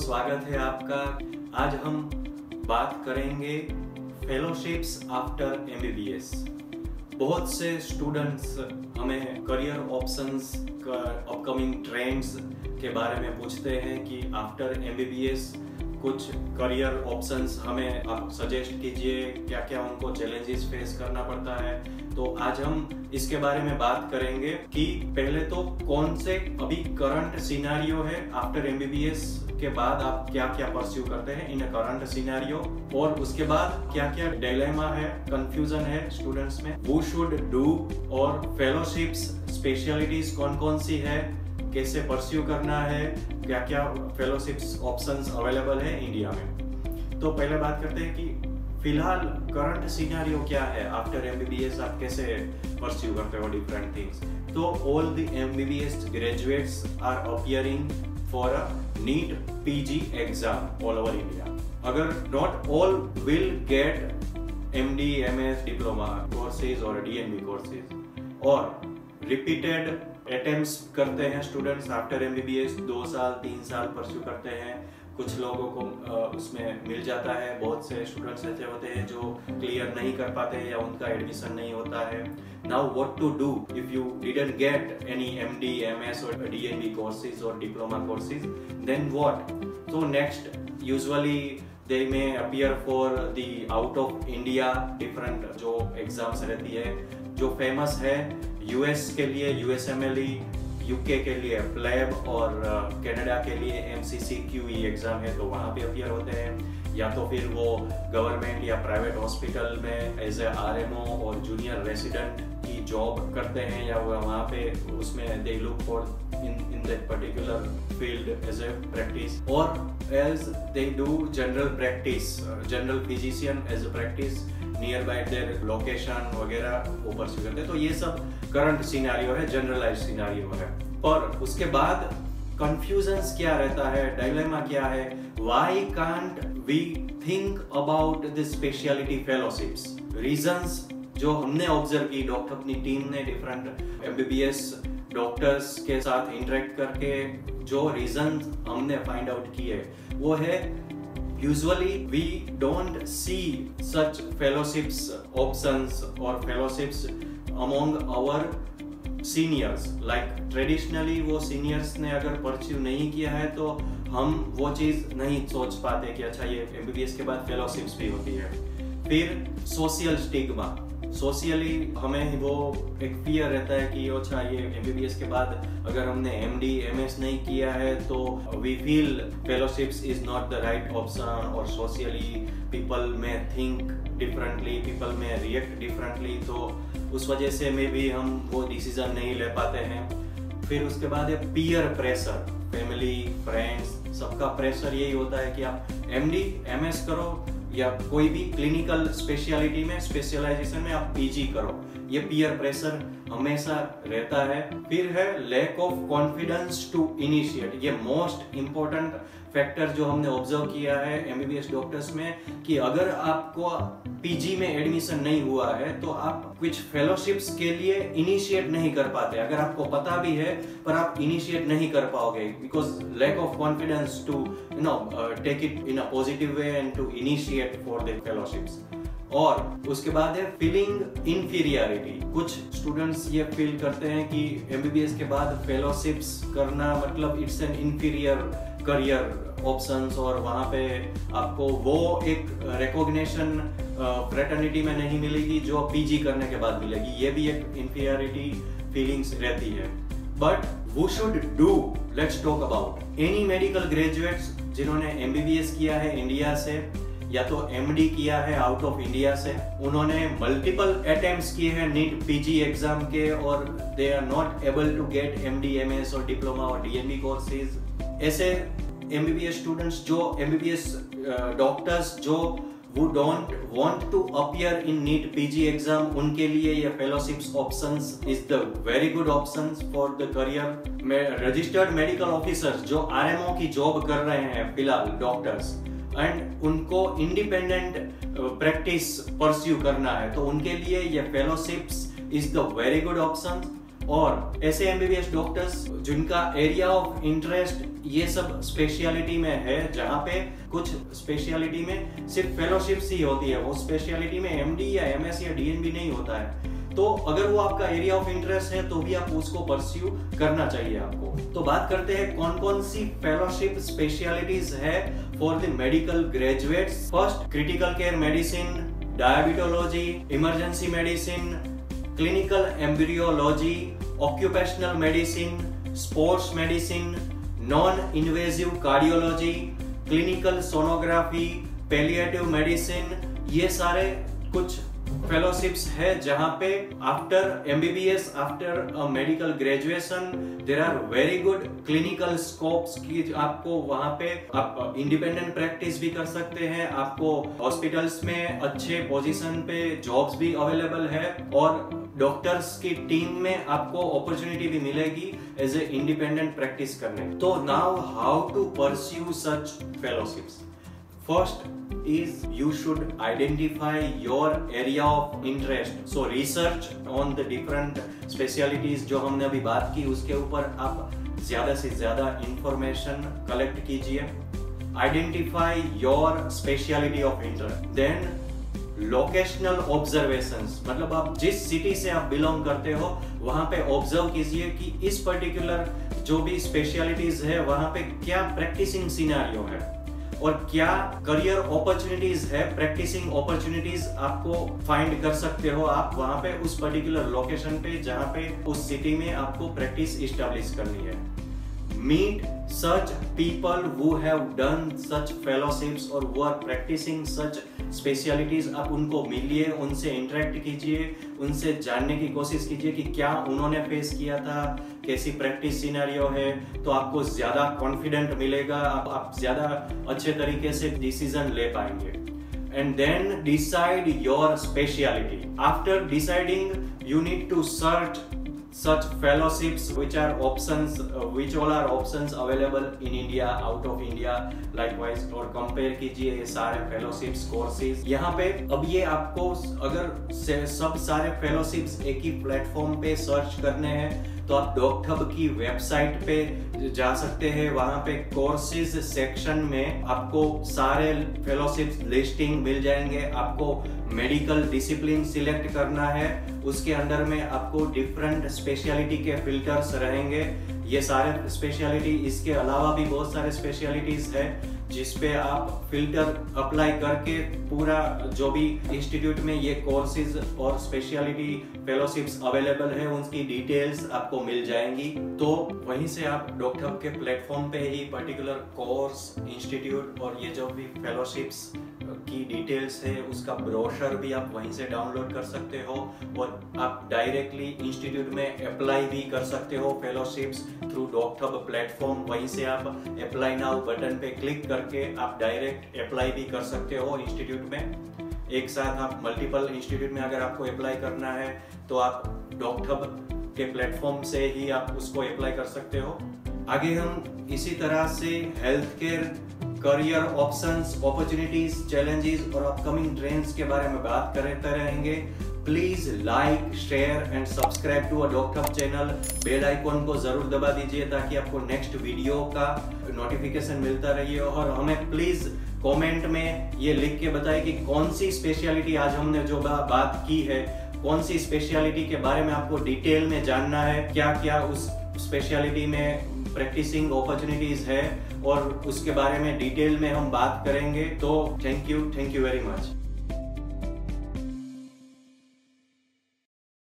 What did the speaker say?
स्वागत है आपका। आज हम बात करेंगे फेलोशिप्स आफ्टर एमबीबीएस बहुत से स्टूडेंट्स हमें करियर ऑप्शंस अपकमिंग ट्रेंड्स के बारे में पूछते हैं कि आफ्टर एमबीबीएस कुछ करियर ऑप्शंस हमें आप सजेस्ट कीजिए क्या क्या उनको चैलेंजेस फेस करना पड़ता है। तो आज हम इसके बारे में बात करेंगे कि पहले तो कौन से अभी करंट सिनारियो है? आफ्टर एमबीबीएस के बाद आप क्या क्या परस्यू करते हैं इन करंट सिनारियो और उसके बाद क्या क्या डायलेमा है कंफ्यूजन है स्टूडेंट्स में? वो शुड डू और फेलोशिप्स स्पेशलिटीज कौन कौन सी है? कैसे परस्यू करना है? क्या क्या फेलोशिप्स ऑप्शंस अवेलेबल है इंडिया में? तो पहले बात करते हैं कि फ़िलहाल करंट सिनेरियो क्या है? आफ्टर एमबीबीएस आप कैसे परस्यू करते हो डिफरेंट थिंग्स तो all the MBBS graduates are appearing for a NEET PG exam all over India अगर not all will get M D M S diploma courses और DNB courses और repeated attempts करते हैं students after M MBBS दो साल, तीन साल pursue करते हैं। कुछ लोगों को उसमें मिल जाता है। बहुत से स्टूडेंट्स ऐसे होते हैं जो क्लियर नहीं कर पाते या उनका एडमिशन नहीं होता है। Now what to do if you didn't get any MD MS और डीएनबी कोर्सेज और डिप्लोमा कोर्सेज देन वॉट तो next usually they may appear for the out of India different जो एग्ज़ाम्स रहती है। जो फ़ेमस है यूएस के लिए यूएसएमएलई यूके के लिए प्लेब और कनाडा के लिए M C C Q E exam है तो वहाँ पे अपियर होते हैं। या तो फिर वो गवर्नमेंट या प्राइवेट हॉस्पिटल में as a R M O और जूनियर रेसिडेंट की जॉब करते हैं, या वो वहाँ पे उसमें they look for in in that particular field as a practice और as they do general practice general physician as a practice nearby their location वगैरह वो परस्यू करते हैं। तो ये सब करंट सिनारियो है जनरलाइज सिनारियो है। और उसके बाद कंफ्यूजन क्या रहता है डायलेमा क्या है? Why can't we think about the speciality fellowships reasons जो हमने ऑब्ज़र्व की डॉक्टर अपनी टीम ने डिफरेंट एमबीबीएस डॉक्टर्स के साथ इंटरेक्ट करके जो रीजन हमने फाइंड आउट किए, वो है usually we don't see such fellowships options और fellowships among our seniors like traditionally वो सीनियर्स ने अगर परस्यू नहीं किया है तो हम वो चीज़ नहीं सोच पाते कि अच्छा ये एमबीबीएस के बाद फेलोशिप्स भी होती है। फिर सोशल स्टिग्मा सोशियली हमें वो एक फियर रहता है कि अच्छा ये एम के बाद अगर हमने एम डी एम एस नहीं किया है तो we feel fellowships is not the right option और socially people may think differently people may react differently तो उस वजह से मे भी हम वो डिसीज़न नहीं ले पाते हैं। फिर उसके बाद है पीयर प्रेशर फैमिली फ्रेंड्स सबका प्रेशर यही होता है कि आप एम डी एम एस करो या कोई भी क्लिनिकल स्पेशलिटी में स्पेशलाइजेशन में आप पीजी करो। ये पीयर प्रेशर हमेशा रहता है। फिर है lack of confidence to initiate ये मोस्ट इंपॉर्टेंट फैक्टर जो हमने ऑब्ज़र्व किया है एमबीबीएस डॉक्टर्स में, कि अगर आपको पीजी में एडमिशन नहीं हुआ है तो आप कुछ फेलोशिप्स के लिए इनिशिएट नहीं कर पाते। अगर आपको पता भी है, पर आप इनिशिएट नहीं कर पाओगे because lack of confidence to you know take it in a positive way and to initiate for the fellowships और उसके बाद है फीलिंग इंफीरियरिटी कुछ स्टूडेंट्स ये फील करते हैं कि एमबीबीएस के बाद फेलोशिप्स करना मतलब it's an inferior career options और वहाँ पे आपको वो एक रिकॉग्निशन फ्रेटर्निटी में नहीं मिलेगी जो पीजी करने के बाद मिलेगी। ये भी एक इंफीरियरिटी फीलिंग्स रहती है। बट वो should do let's talk about any medical graduates जिन्होंने एमबीबीएस किया है इंडिया से, या तो एमडी किया है आउट ऑफ़ इंडिया से, उन्होंने मल्टीपल अटेम्प्ट्स किए हैं नीट पीजी एग्ज़ाम के, और they are not able to get M D M S और डिप्लोमा और डीएमबी कोर्सेज ऐसे एमबीबीएस स्टूडेंट्स जो एमबीबीएस डॉक्टर्स uh, जो वो don't want to appear in NEET P G exam उनके लिए ये fellowships options is the very good option for the career registered medical officers जो आरएमओ की जॉब कर रहे हैं फ़िलहाल डॉक्टर्स एंड उनको इंडिपेंडेंट प्रैक्टिस परस्यू करना है। तो उनके लिए ये fellowships is the very good option और ऐसे एमबीबीएस डॉक्टर्स जिनका एरिया ऑफ़ इंटरेस्ट ये सब स्पेशलिटी में है, जहाँ पे कुछ स्पेशलिटी में सिर्फ़ फेलोशिप्स ही होती है। वो स्पेशलिटी में एमडी या एमएस या डीएनबी नहीं होता है। तो अगर वो आपका एरिया ऑफ़ इंटरेस्ट है तो भी आप उसको परस्यू करना चाहिए आपको। तो बात करते हैं कौन कौन सी फेलोशिप स्पेशलिटीज है for the medical graduates first critical care medicine diabetology emergency medicine clinical embryology occupational medicine sports medicine non invasive cardiology clinical sonography palliative medicine ये सारे कुछ फेलोशिप्स है जहाँ पे after MBBS after medical graduation there are very good clinical scopes की आपको वहाँ पे आप इंडिपेंडेंट प्रैक्टिस भी कर सकते हैं, आपको हॉस्पिटल्स में अच्छे पोजीशन पे जॉब्स भी अवेलेबल है और डॉक्टर्स की टीम में आपको अपॉर्चुनिटी भी मिलेगी एज ए इंडिपेंडेंट प्रैक्टिस करने तो now how to pursue such fellowships First is you should identify your area of interest. So research on the different specialities जो हमने अभी बात की, उसके ऊपर आप ज़्यादा से ज़्यादा इंफॉर्मेशन कलेक्ट कीजिए। Identify your speciality of interest then locational observation मतलब आप जिस सिटी से आप बिलोंग करते हो, वहाँ पे ऑब्ज़र्व कीजिए कि इस पर्टिकुलर जो भी स्पेशलिटीज है, वहाँ पे क्या प्रैक्टिसिंग सिनेरियो है। और क्या करियर अपॉर्चुनिटीज़ है प्रैक्टिसिंग अपॉर्चुनिटीज़ आपको फाइंड कर सकते हो आप वहाँ पे उस पर्टिकुलर लोकेशन पे, जहाँ पे उस सिटी में आपको प्रैक्टिस इस्टेब्लिश करनी है। Meet such people who have done such fellowships or who are practicing such specialities आप उनको मिलिए उनसे इंटरेक्ट कीजिए उनसे जानने की कोशिश कीजिए कि क्या उन्होंने फेस किया था कैसी प्रैक्टिस सिनेरियो है तो आपको ज़्यादा कॉन्फिडेंट मिलेगा आप, आप ज़्यादा अच्छे तरीके से डिसीज़न ले पाएँगे। And then decide your speciality. After deciding you need to search such fellowships which are options uh, which all are options available in India out of India likewise और compare कीजिए ये सारे fellowships courses यहाँ पे अब ये आपको अगर सब सारे fellowships एक ही प्लेटफॉर्म पे सर्च करने हैं तो आप डॉक्टब की वेबसाइट पे जा सकते हैं। वहाँ पे कोर्सेज सेक्शन में आपको सारे फेलोशिप लिस्टिंग मिल जाएँगे। आपको मेडिकल डिसिप्लिन सिलेक्ट करना है। उसके अंदर में आपको डिफरेंट स्पेशलिटी के फिल्टर्स रहेंगे। ये सारे स्पेशलिटी इसके अलावा भी बहुत सारे स्पेशलिटीज है जिसपे आप फ़िल्टर अप्लाई करके पूरा जो भी इंस्टीट्यूट में ये कोर्सेज और स्पेशलिटी फेलोशिप्स अवेलेबल है, उनकी डिटेल्स आपको मिल जाएँगी। तो वहीं से आप डॉक्टर के प्लेटफॉर्म पे ही पर्टिकुलर कोर्स इंस्टीट्यूट और ये जो भी फेलोशिप्स की डिटेल्स है, उसका ब्रोशर भी आप वहीं से डाउनलोड कर सकते हो और आप डायरेक्टली इंस्टीट्यूट में अप्लाई भी कर सकते हो फेलोशिप्स थ्रू डॉक्टर प्लेटफॉर्म वहीं से आप अप्लाई नाउ बटन पे क्लिक करके आप डायरेक्ट अप्लाई भी कर सकते हो इंस्टीट्यूट में। एक साथ आप मल्टीपल इंस्टीट्यूट में अगर आपको अप्लाई करना है तो आप डॉक्टर के प्लेटफॉर्म से ही आप उसको अप्लाई कर सकते हो। आगे हम इसी तरह से health care career options opportunities challenges और अपकमिंग ट्रेंड्स के बारे में बात करते रहेंगे। Please like share and subscribe to a doctor channel bell icon को ज़रूर दबा दीजिए ताकि आपको नेक्स्ट वीडियो का नोटिफिकेशन मिलता रहिए और हमें प्लीज़ कमेंट में ये लिख के बताएँ कि कौन सी स्पेशलिटी आज हमने जो बा, बात की है कौन सी स्पेशलिटी के बारे में आपको डिटेल में जानना है क्या क्या उस स्पेशलिटी में प्रैक्टिसिंग अपॉर्चुनिटीज़ है और उसके बारे में डिटेल में हम बात करेंगे तो thank you thank you very much